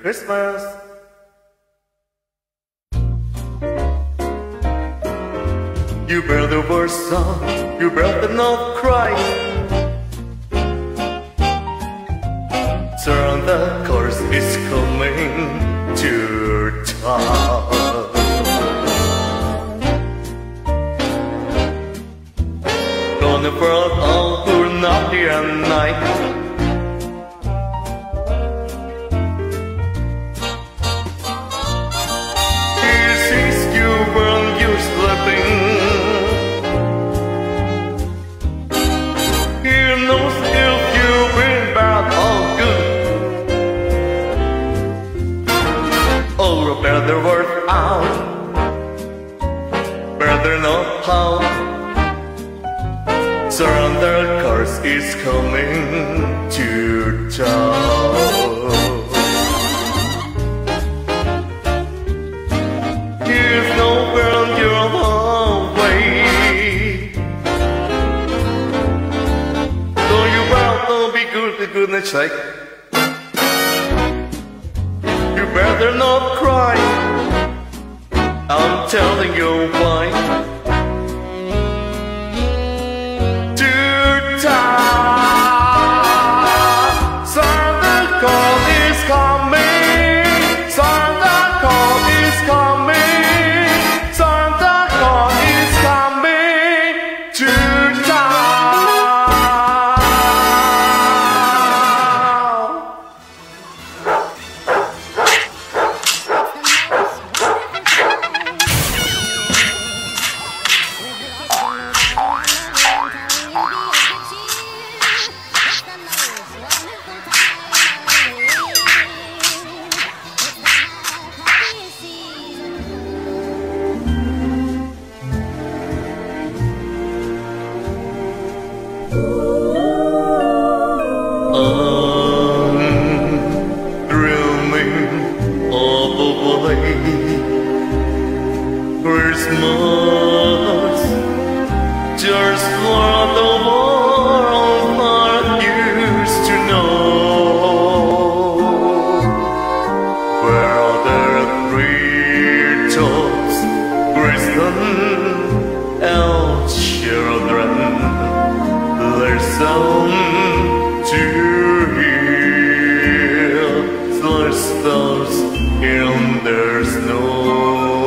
Christmas. You bear the worst song, you better not cry. the Claus is coming to town. Gonna burn all through night and night. Better know how. Santa Claus is coming to town. Here's nowhere on your way. You better be good goodness sake. You better not telling you why. Stars in their snow.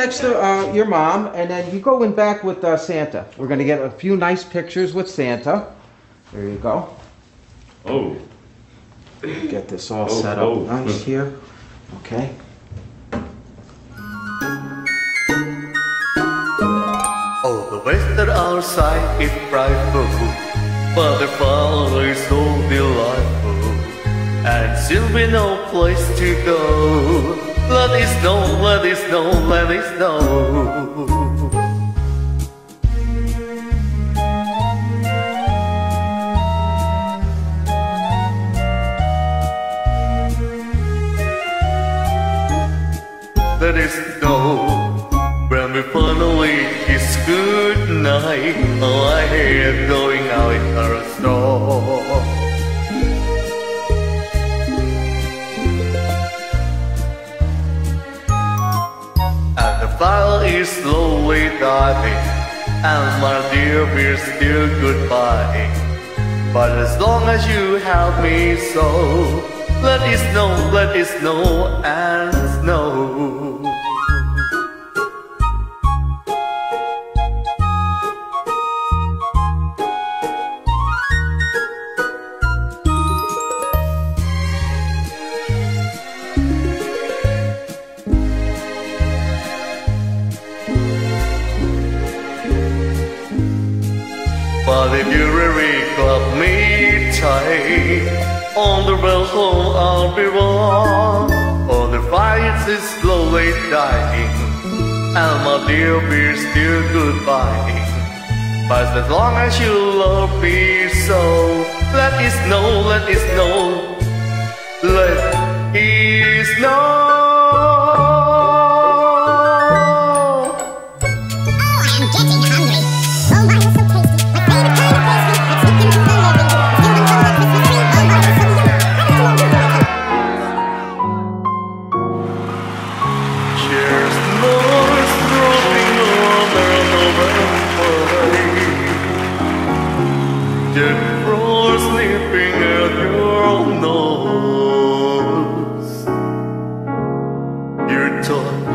Next to uh, your mom, and then you go in back with uh, Santa. We're gonna get a few nice pictures with Santa. There you go. Oh, Get this all Oh, set up oh. nice here. Okay. Oh, the weather outside is frightful, but the fall is so delightful, and still be no place to go. Let it snow, let it snow, let it snow. Let it snow when we finally kiss goodnight. Oh, I hate going slowly dying, and my dear, we're still goodbye. But as long as you have me so, let it snow, let it snow and Really got me tight On the road home I'll be one Oh, the fire is slowly dying And my dear, we're still goodbye. But as long as you love me so Let it snow, let it snow. Let it snow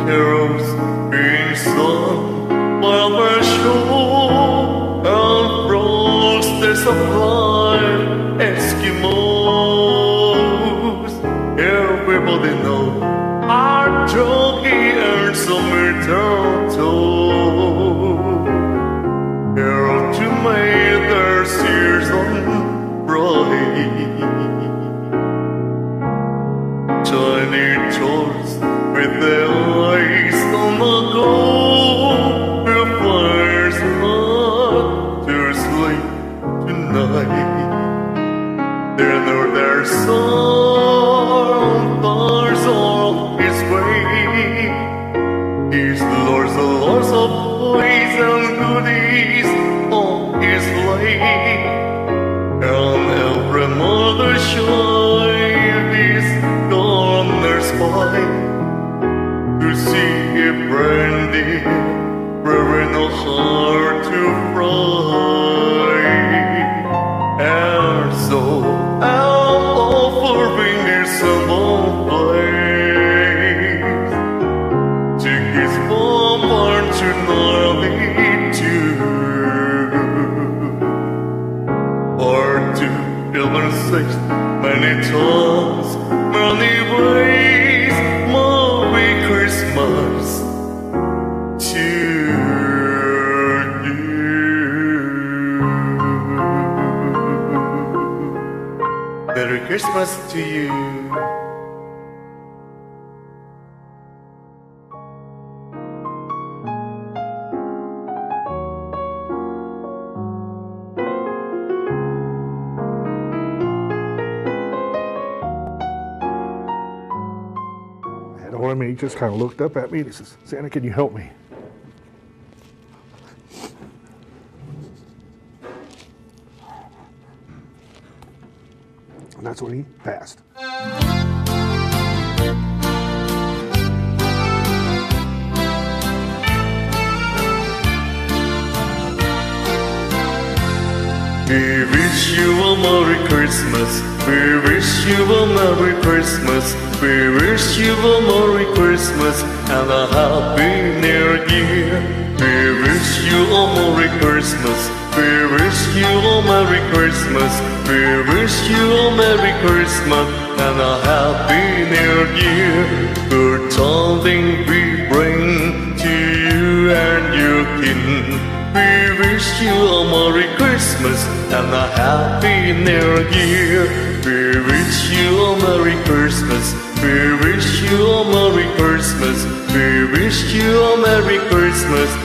heroes being sung while we're show their To see a brandy Reverend no heart to fry. And so I'll offer fingers some place. To his barn to gnarly too Or to children six many times, Christmas to you of me. He just kind of looked up at me and he says, Santa, can you help me? That's when he passed. We wish you a Merry Christmas. We wish you a Merry Christmas We wish you a Merry Christmas and a Happy New Year. We wish you a Merry Christmas. We wish you a Merry Christmas. We wish you a Merry Christmas and a Happy New Year. Good tidings we bring to you and your kin. We wish you a Merry Christmas and a Happy New Year. We wish you a Merry Christmas. We wish you a Merry Christmas. We wish you a Merry Christmas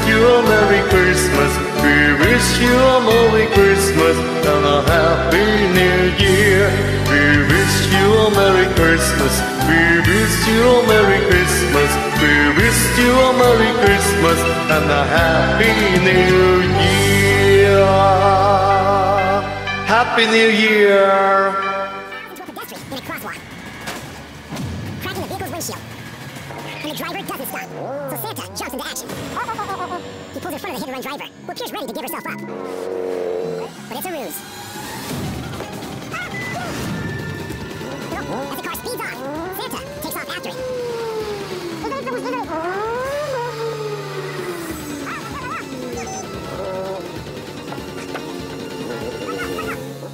you a Merry Christmas. We wish you a Merry Christmas and a Happy New Year. Happy New Year! And the driver doesn't stop, so Santa jumps into action. He pulls in front of the hit-and-run driver, who appears ready to give herself up. But it's a ruse. As the car speeds off, Santa While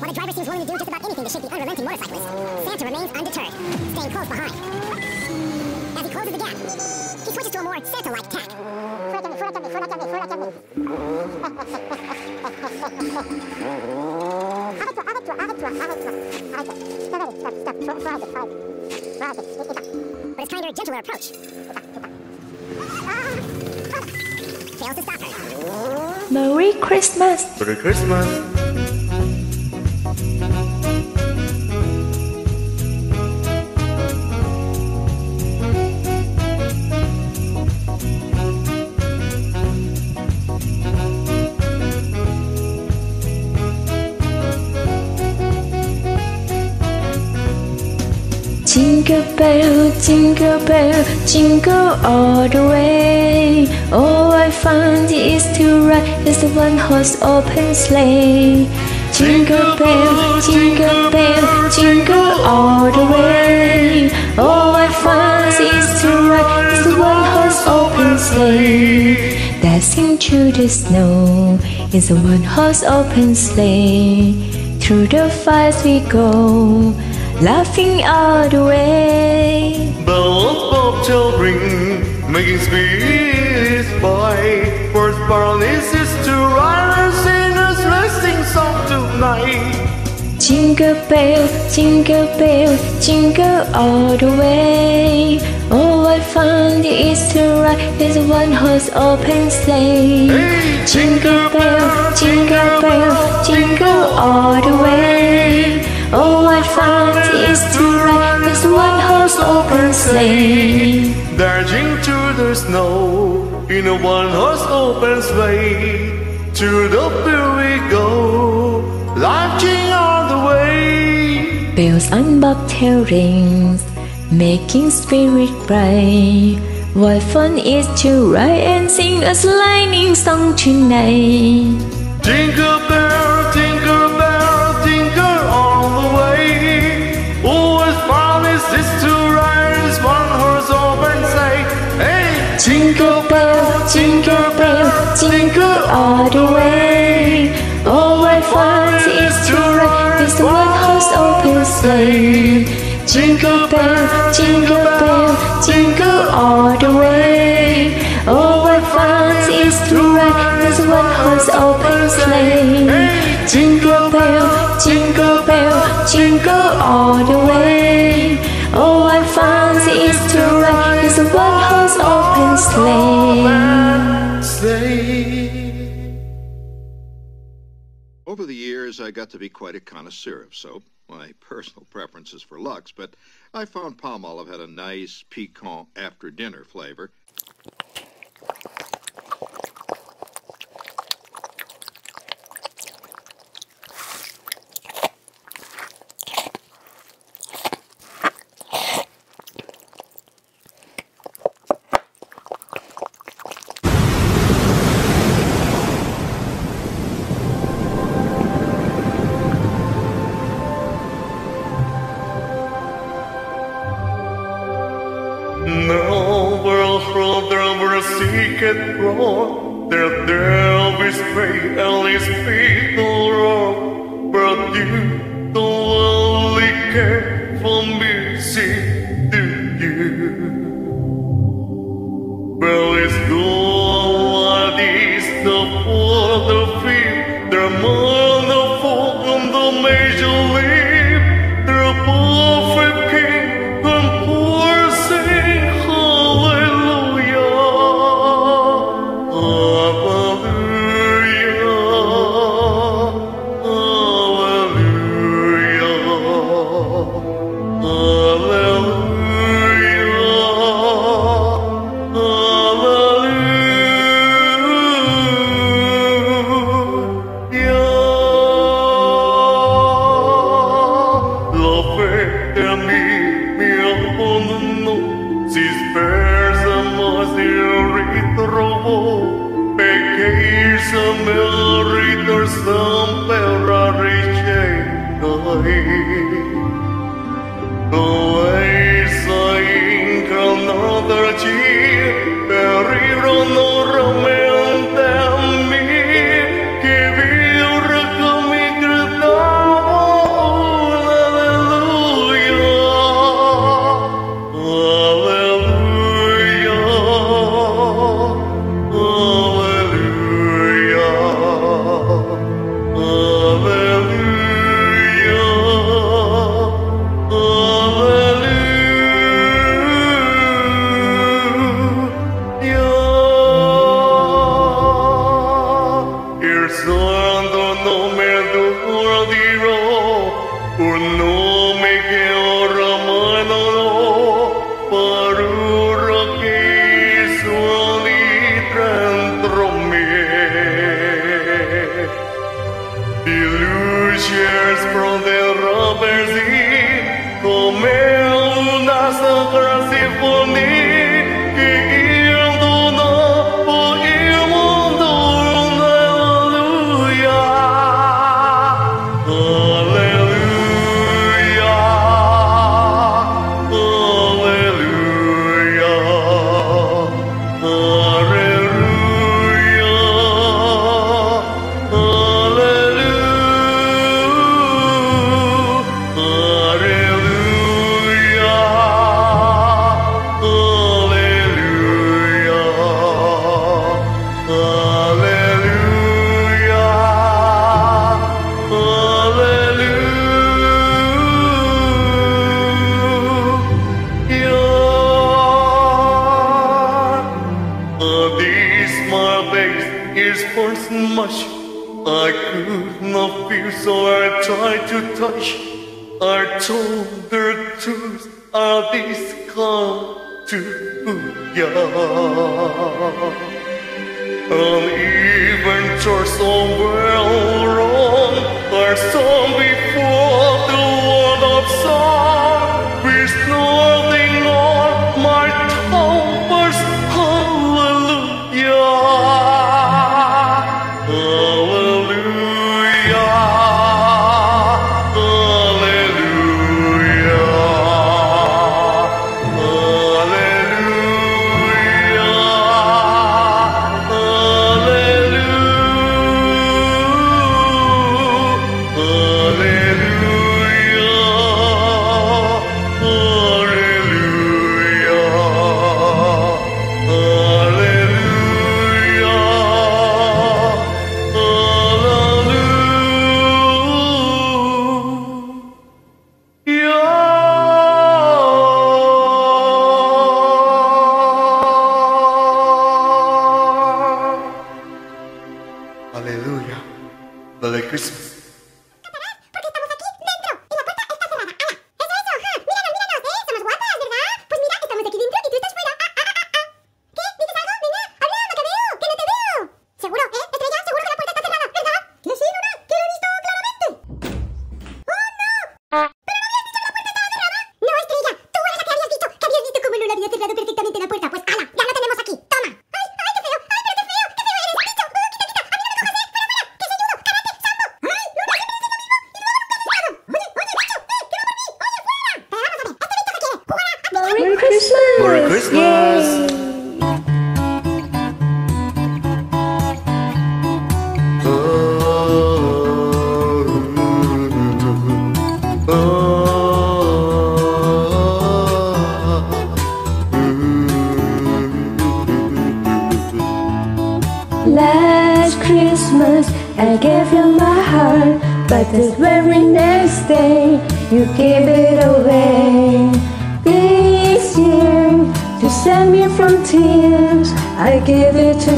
the driver seems willing to do just about anything to shake the unrelenting motorcyclist, Santa remains undeterred, staying close behind. As he closes the gap, he switches to a more Santa-like tack. But it's kinder, gentler approach. Fails to stop her. Merry Christmas. Merry Christmas! Jingle bell, jingle bell, jingle all the way. All I fun is to ride is the one horse open sleigh. Jingle bell, jingle bell, jingle all the way. All I fun is to ride is the one horse open sleigh. Dashing through the snow is a one horse open sleigh. Through the fields we go, laughing all the way. Bell of ring, making spirits by. First is to riders singers resting song tonight. Jingle bell, jingle bell, jingle all the way. Oh, what fun it is to ride this one horse open sleigh. Hey, Jingle bell, jingle bell, jingle all the way. Oh, what fun it is to ride this one horse open sleigh. Dashing through the snow in a one horse open sleigh. To the field we go, laughing all the way. Bells on bobtail rings, making spirit bright. What fun is to ride and sing a lightning song tonight. Jingle bell, Jingle bell, jingle bell, jingle all the way. All what fun is to ride with one horse open sleigh. Jingle bell, jingle bell, jingle all the way. All what fun is to ride with one horse open sleigh. Jingle bell, jingle bell, jingle all the way. All what fun is to ride with one open. Over the years, I got to be quite a connoisseur of soap. My personal preference is for Lux, but I found Palmolive had a nice, piquant after dinner flavor I could not feel, so I tried to touch. I told the truth, I this come to ya. even or somewhere all wrong, or somewhere.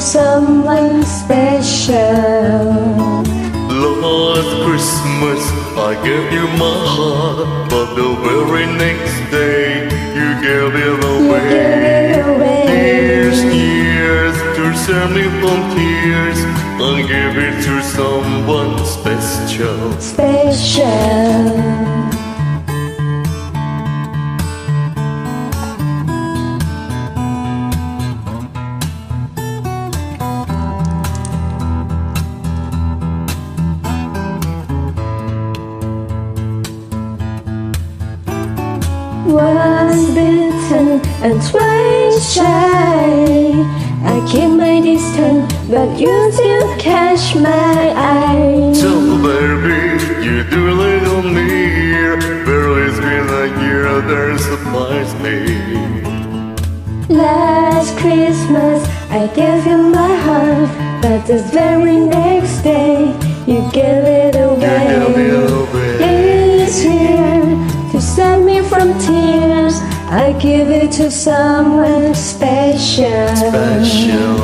Some and twice shy. I keep my distance, but you still catch my eye. So baby, you do a little near, barely screen like year, other supplies me. Last Christmas, I gave you my heart, but the very next day, you gave it away. to someone special. Special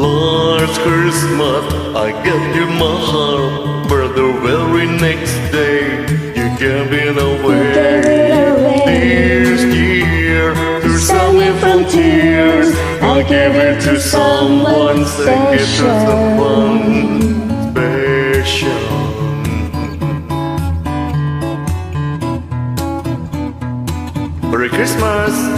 Lord Christmas, I gave you my heart, but the very next day you gave it away. Gave it through so many frontiers, I gave it to someone special. Someone special. Merry Christmas!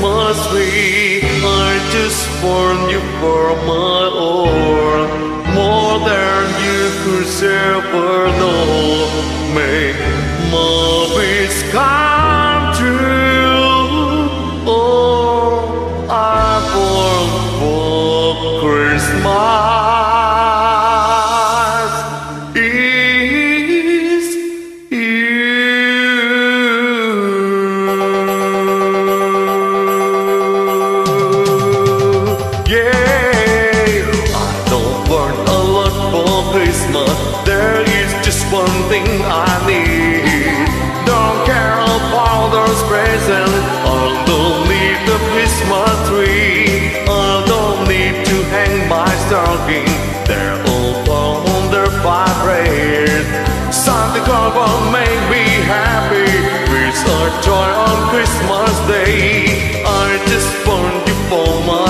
must we? I just formed you for my. policeman. There is just one thing I need. Don't care about those present need the Christmas tree. I don't need to hang my stocking. They're all on their vibrate. Santa Claus will make me happy. With a joy on Christmas Day. I just want you for my.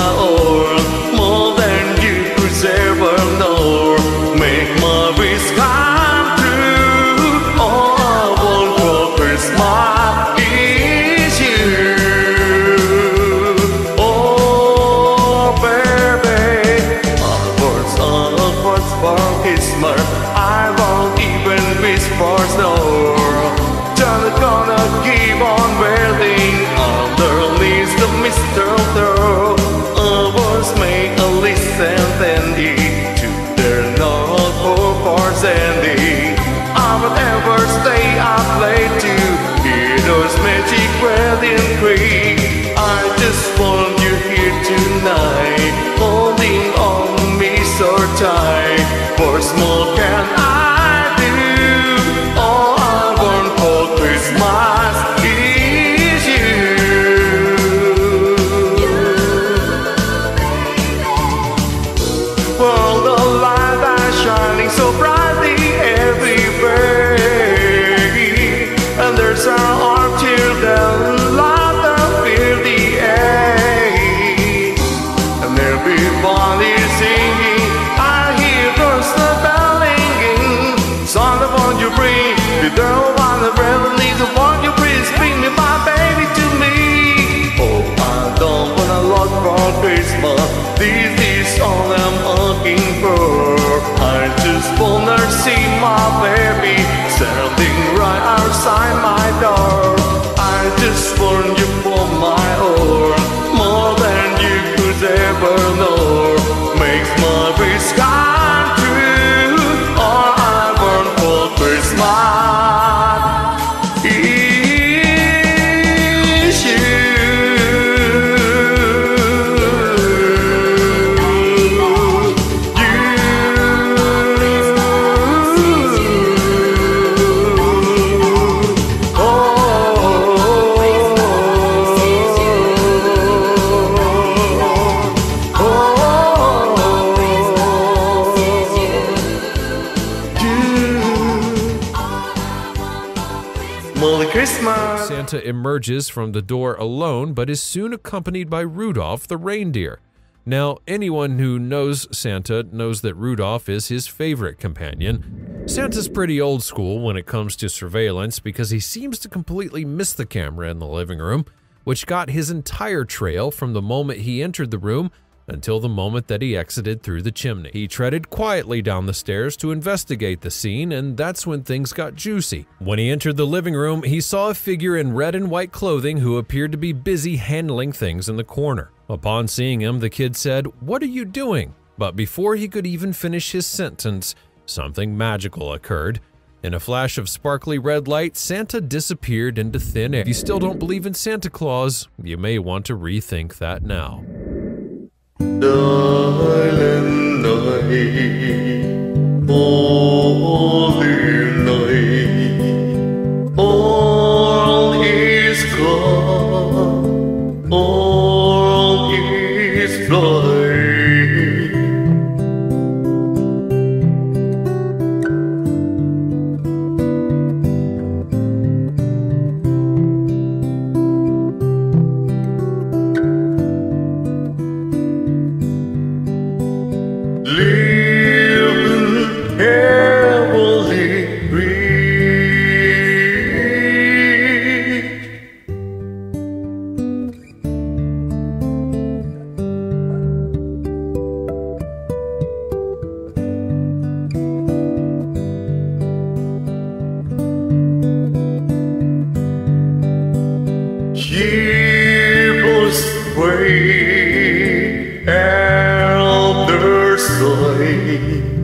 Santa emerges from the door alone but is soon accompanied by Rudolph the reindeer. Now, anyone who knows Santa knows that Rudolph is his favorite companion. Santa's pretty old school when it comes to surveillance because he seems to completely miss the camera in the living room, which got his entire trail from the moment he entered the room until the moment that he exited through the chimney. He treaded quietly down the stairs to investigate the scene, and that's when things got juicy. When he entered the living room, he saw a figure in red and white clothing who appeared to be busy handling things in the corner. Upon seeing him, the kid said, What are you doing? But before he could even finish his sentence, something magical occurred. In a flash of sparkly red light, Santa disappeared into thin air. If you still don't believe in Santa Claus, you may want to rethink that now. đã lên lời phố rei.